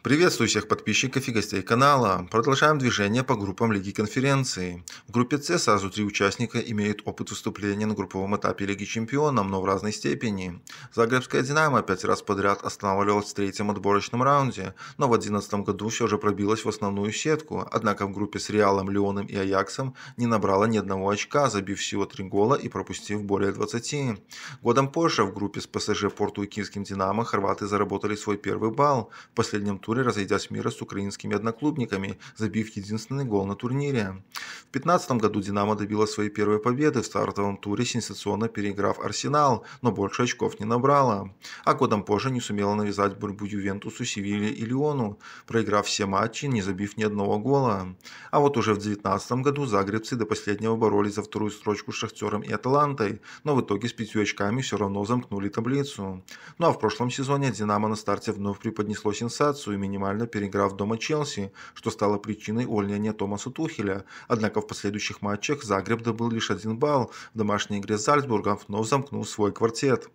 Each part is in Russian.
Приветствую всех подписчиков и гостей канала. Продолжаем движение по группам Лиги конференции. В группе С сразу три участника имеют опыт выступления на групповом этапе Лиги чемпионов, но в разной степени. Загребская «Динамо» пять раз подряд останавливалась в третьем отборочном раунде, но в 2011 году все же пробилась в основную сетку, однако в группе с Реалом, Леоном и Аяксом не набрала ни одного очка, забив всего три гола и пропустив более 20. Годом позже в группе с ПСЖ Порту и Киевским «Динамо» хорваты заработали свой первый балл. В последнем туре разойдясь мира с украинскими одноклубниками, забив единственный гол на турнире. В 2015 году «Динамо» добила своей первой победы в стартовом туре, сенсационно переиграв «Арсенал», но больше очков не набрала. А годом позже не сумела навязать борьбу Ювентусу, Севилье и Лиону, проиграв все матчи, не забив ни одного гола. А вот уже в 2019 году загребцы до последнего боролись за вторую строчку с «Шахтером» и «Аталантой», но в итоге с пятью очками все равно замкнули таблицу. Ну а в прошлом сезоне «Динамо» на старте вновь преподнесло сенсацию, минимально переиграв дома Челси, что стало причиной увольнения Томаса Тухеля. Однако в последующих матчах Загреб добыл лишь один балл. В домашней игре с Зальцбургом вновь замкнул свой квартет.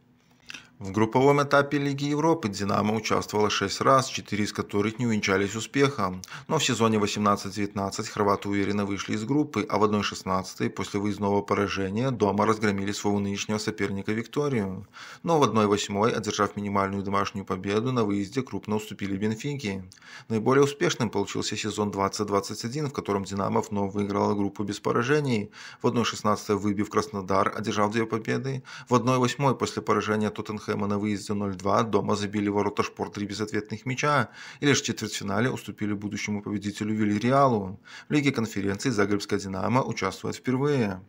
В групповом этапе Лиги Европы «Динамо» участвовала 6 раз, 4 из которых не увенчались успехом. Но в сезоне 18-19 хорваты уверенно вышли из группы, а в 1-16 после выездного поражения дома разгромили своего нынешнего соперника Викторию. Но в 1-8, одержав минимальную домашнюю победу, на выезде крупно уступили Бенфике. Наиболее успешным получился сезон 20-21, в котором «Динамо» вновь выиграла группу без поражений. В 1-16 выбив Краснодар, одержав две победы. В 1-8 после поражения Тоттенхэм Тоттенхэма на выезде 0-2, дома забили ворота Шпор 3 безответных мяча и лишь в четвертьфинале уступили будущему победителю Вильяреалу. В Лиге конференции Загребская «Динамо» участвует впервые.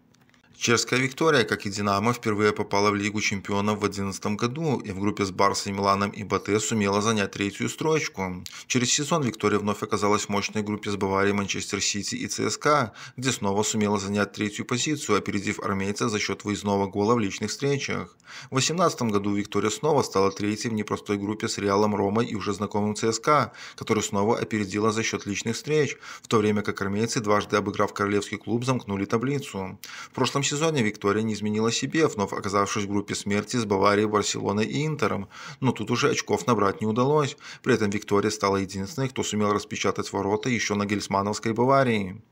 Чешская Виктория, как и Динамо, впервые попала в Лигу чемпионов в 2011 году и в группе с Барсой, Миланом и БТ сумела занять третью строчку. Через сезон Виктория вновь оказалась в мощной группе с Баварией, Манчестер Сити и ЦСКА, где снова сумела занять третью позицию, опередив армейца за счет выездного гола в личных встречах. В 2018 году Виктория снова стала третьей в непростой группе с Реалом Ромой и уже знакомым ЦСКА, который снова опередила за счет личных встреч, в то время как армейцы, дважды обыграв королевский клуб, замкнули таблицу. В прошлом сезоне Виктория не изменила себе, вновь оказавшись в группе смерти с Баварией, Барселоной и Интером, но тут уже очков набрать не удалось. При этом Виктория стала единственной, кто сумел распечатать ворота еще на Гельсмановской Баварии.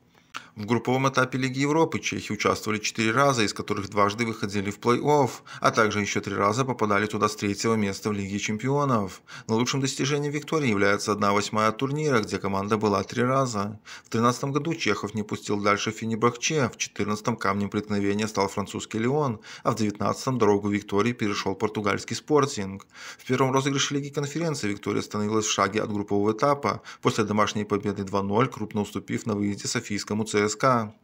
В групповом этапе Лиги Европы чехи участвовали четыре раза, из которых дважды выходили в плей-офф, а также еще три раза попадали туда с третьего места в Лиге чемпионов. Но лучшим достижением Виктории является 1-8 от турнира, где команда была три раза. В 2013 году Чехов не пустил дальше Финибахче, в 2014 камнем преткновения стал французский Леон, а в 2019 дорогу Виктории перешел португальский Спортинг. В первом розыгрыше Лиги конференции Виктория становилась в шаге от группового этапа, после домашней победы 2-0, крупно уступив на выезде Софийскому ЦСКА. ЦСКА.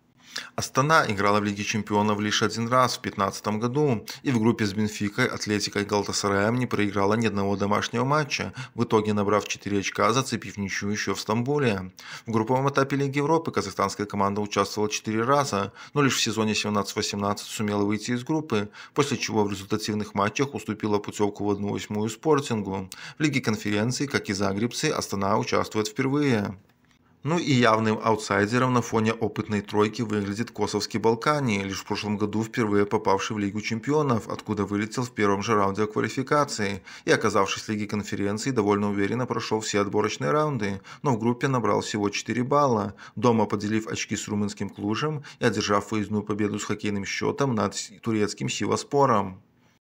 Астана играла в Лиге чемпионов лишь один раз в 2015 году и в группе с Бенфикой, Атлетикой и Галтасараем не проиграла ни одного домашнего матча, в итоге набрав 4 очка, зацепив ничью еще в Стамбуле. В групповом этапе Лиги Европы казахстанская команда участвовала 4 раза, но лишь в сезоне 17-18 сумела выйти из группы, после чего в результативных матчах уступила путевку в 1-8 спортингу. В Лиге конференции, как и загребцы, Астана участвует впервые. Ну и явным аутсайдером на фоне опытной тройки выглядит Косовский Балкани, лишь в прошлом году впервые попавший в Лигу чемпионов, откуда вылетел в первом же раунде квалификации и, оказавшись в Лиге конференции, довольно уверенно прошел все отборочные раунды, но в группе набрал всего 4 балла, дома поделив очки с румынским Клужем и одержав выездную победу с хоккейным счетом над турецким Сиваспором.